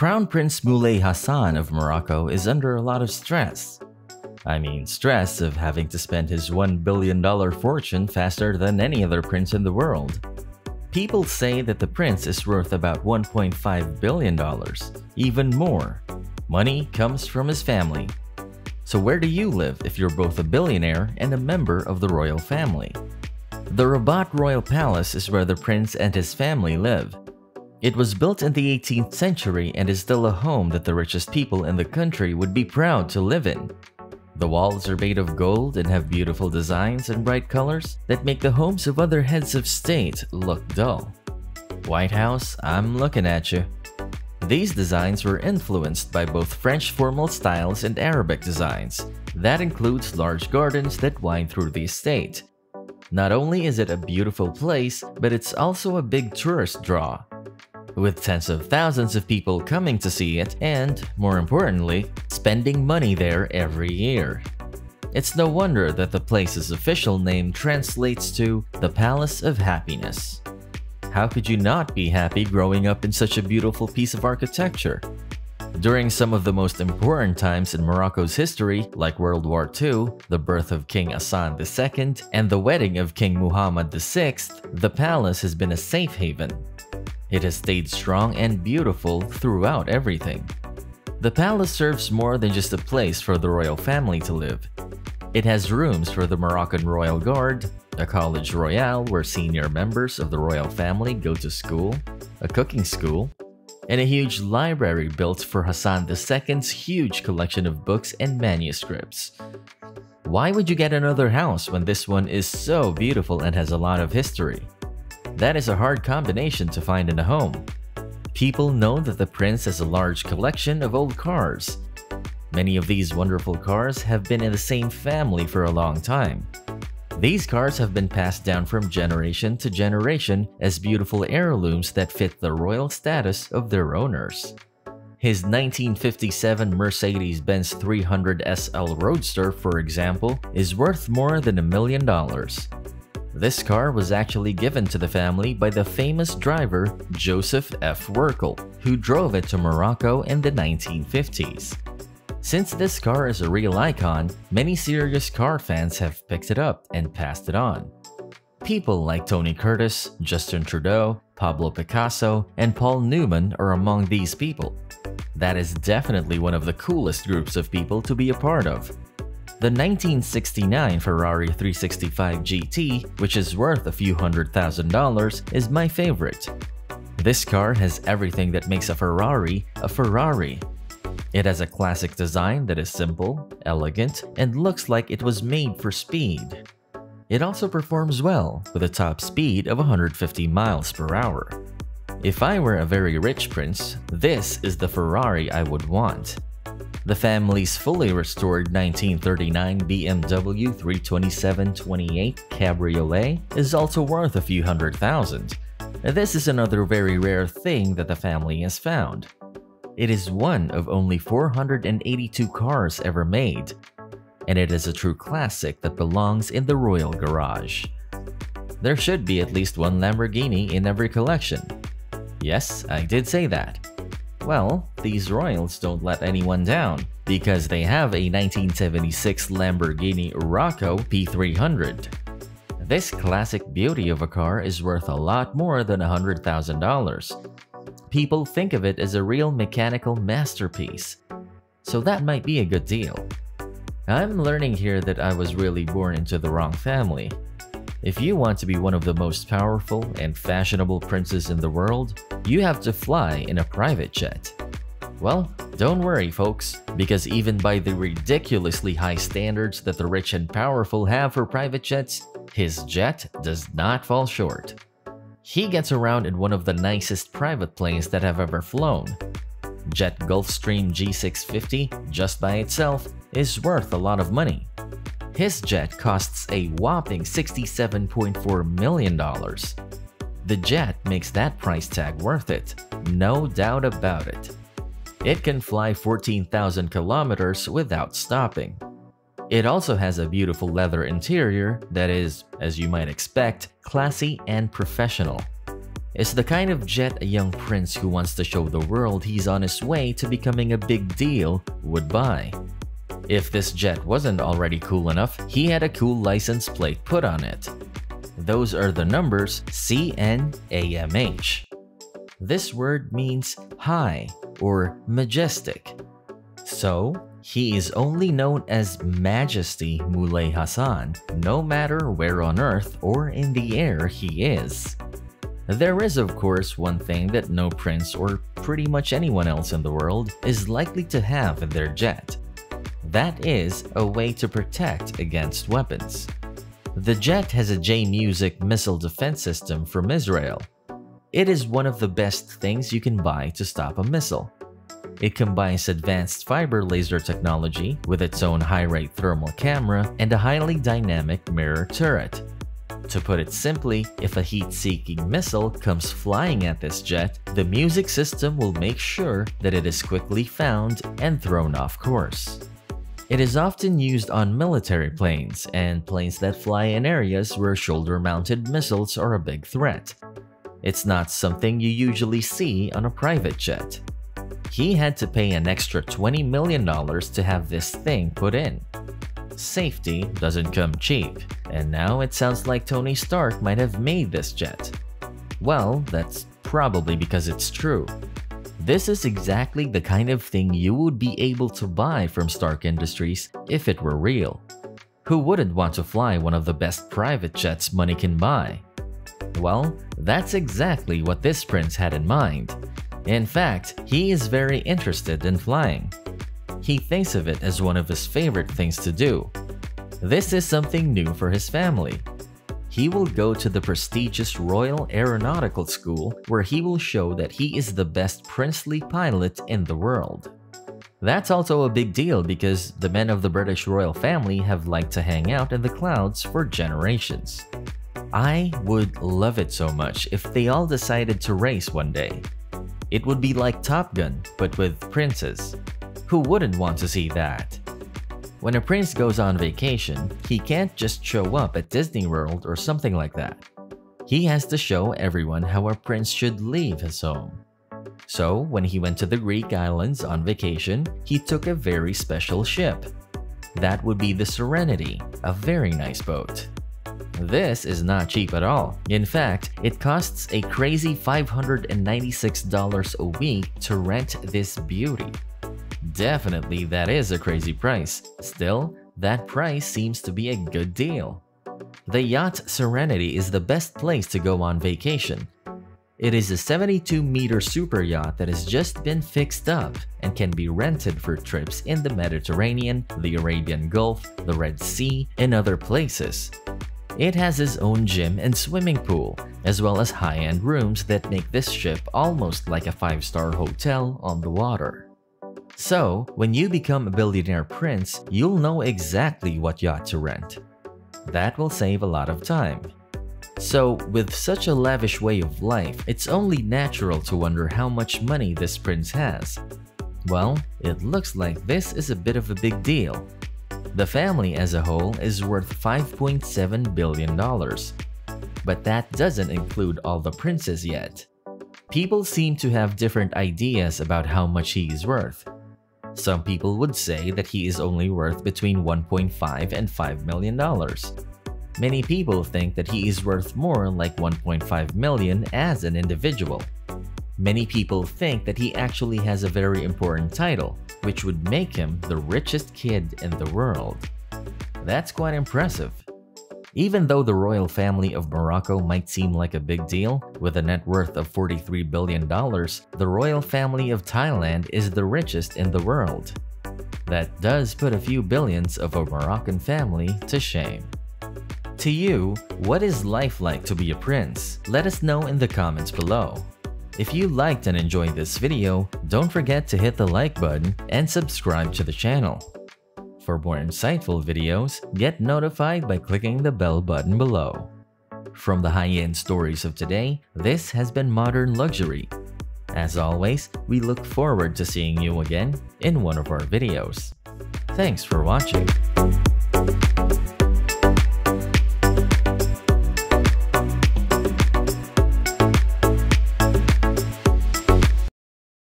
Crown Prince Moulay Hassan of Morocco is under a lot of stress. I mean, stress of having to spend his $1 billion fortune faster than any other prince in the world. People say that the prince is worth about $1.5 billion, even more. Money comes from his family. So, where do you live if you're both a billionaire and a member of the royal family? The Rabat Royal Palace is where the prince and his family live. It was built in the 18th century and is still a home that the richest people in the country would be proud to live in. The walls are made of gold and have beautiful designs and bright colors that make the homes of other heads of state look dull. White House, I'm looking at you. These designs were influenced by both French formal styles and Arabic designs. That includes large gardens that wind through the estate. Not only is it a beautiful place, but it's also a big tourist draw with tens of thousands of people coming to see it and, more importantly, spending money there every year. It's no wonder that the place's official name translates to the Palace of Happiness. How could you not be happy growing up in such a beautiful piece of architecture? During some of the most important times in Morocco's history, like World War II, the birth of King Hassan II, and the wedding of King Muhammad VI, the palace has been a safe haven. It has stayed strong and beautiful throughout everything. The palace serves more than just a place for the royal family to live. It has rooms for the Moroccan Royal Guard, a college royale where senior members of the royal family go to school, a cooking school, and a huge library built for Hassan II's huge collection of books and manuscripts. Why would you get another house when this one is so beautiful and has a lot of history? That is a hard combination to find in a home. People know that the prince has a large collection of old cars. Many of these wonderful cars have been in the same family for a long time. These cars have been passed down from generation to generation as beautiful heirlooms that fit the royal status of their owners. His 1957 Mercedes-Benz 300 SL Roadster, for example, is worth more than a million dollars. This car was actually given to the family by the famous driver Joseph F. Werkel, who drove it to Morocco in the 1950s. Since this car is a real icon, many serious car fans have picked it up and passed it on. People like Tony Curtis, Justin Trudeau, Pablo Picasso, and Paul Newman are among these people. That is definitely one of the coolest groups of people to be a part of. The 1969 Ferrari 365 GT, which is worth a few hundred thousand dollars, is my favorite. This car has everything that makes a Ferrari a Ferrari. It has a classic design that is simple, elegant, and looks like it was made for speed. It also performs well, with a top speed of 150 miles per hour. If I were a very rich prince, this is the Ferrari I would want. The family's fully restored 1939 BMW 327-28 Cabriolet is also worth a few hundred thousand. This is another very rare thing that the family has found. It is one of only 482 cars ever made, and it is a true classic that belongs in the royal garage. There should be at least one Lamborghini in every collection. Yes, I did say that. Well, these royals don't let anyone down, because they have a 1976 Lamborghini Urraco P300. This classic beauty of a car is worth a lot more than $100,000. People think of it as a real mechanical masterpiece, so that might be a good deal. I'm learning here that I was really born into the wrong family. If you want to be one of the most powerful and fashionable princes in the world, you have to fly in a private jet. Well, don't worry folks, because even by the ridiculously high standards that the rich and powerful have for private jets, his jet does not fall short. He gets around in one of the nicest private planes that have ever flown. Jet Gulfstream G650, just by itself, is worth a lot of money. His jet costs a whopping $67.4 million. The jet makes that price tag worth it, no doubt about it. It can fly 14,000 kilometers without stopping. It also has a beautiful leather interior that is, as you might expect, classy and professional. It's the kind of jet a young prince who wants to show the world he's on his way to becoming a big deal would buy. If this jet wasn't already cool enough, he had a cool license plate put on it. Those are the numbers CNAMH. This word means high or majestic. So, he is only known as Majesty Moulay Hassan, no matter where on earth or in the air he is. There is, of course, one thing that no prince or pretty much anyone else in the world is likely to have in their jet. That is a way to protect against weapons. The jet has a J-Music missile defense system from Israel. It is one of the best things you can buy to stop a missile. It combines advanced fiber laser technology with its own high-rate thermal camera and a highly dynamic mirror turret. To put it simply, if a heat-seeking missile comes flying at this jet, the music system will make sure that it is quickly found and thrown off course. It is often used on military planes and planes that fly in areas where shoulder-mounted missiles are a big threat. It's not something you usually see on a private jet. He had to pay an extra $20 million to have this thing put in. Safety doesn't come cheap, and now it sounds like Tony Stark might have made this jet. Well, that's probably because it's true. This is exactly the kind of thing you would be able to buy from Stark Industries if it were real. Who wouldn't want to fly one of the best private jets money can buy? Well, that's exactly what this prince had in mind. In fact, he is very interested in flying. He thinks of it as one of his favorite things to do. This is something new for his family. He will go to the prestigious Royal Aeronautical School where he will show that he is the best princely pilot in the world. That's also a big deal because the men of the British royal family have liked to hang out in the clouds for generations. I would love it so much if they all decided to race one day. It would be like Top Gun, but with princes. Who wouldn't want to see that? When a prince goes on vacation, he can't just show up at Disney World or something like that. He has to show everyone how a prince should leave his home. So, when he went to the Greek islands on vacation, he took a very special ship. That would be the Serenity, a very nice boat. This is not cheap at all. In fact, it costs a crazy $596 a week to rent this beauty. Definitely that is a crazy price. Still, that price seems to be a good deal. The yacht Serenity is the best place to go on vacation. It is a 72-meter super yacht that has just been fixed up and can be rented for trips in the Mediterranean, the Arabian Gulf, the Red Sea, and other places. It has its own gym and swimming pool, as well as high-end rooms that make this ship almost like a 5-star hotel on the water. So, when you become a billionaire prince, you'll know exactly what yacht to rent. That will save a lot of time. So, with such a lavish way of life, it's only natural to wonder how much money this prince has. Well, it looks like this is a bit of a big deal, the family as a whole is worth $5.7 billion. But that doesn't include all the princes yet. People seem to have different ideas about how much he is worth. Some people would say that he is only worth between 1.5 and 5 million dollars. Many people think that he is worth more like 1.5 million as an individual. Many people think that he actually has a very important title, which would make him the richest kid in the world. That's quite impressive. Even though the royal family of Morocco might seem like a big deal, with a net worth of $43 billion, the royal family of Thailand is the richest in the world. That does put a few billions of a Moroccan family to shame. To you, what is life like to be a prince? Let us know in the comments below. If you liked and enjoyed this video, don't forget to hit the like button and subscribe to the channel. For more insightful videos, get notified by clicking the bell button below. From the high-end stories of today, this has been Modern Luxury. As always, we look forward to seeing you again in one of our videos. Thanks for watching.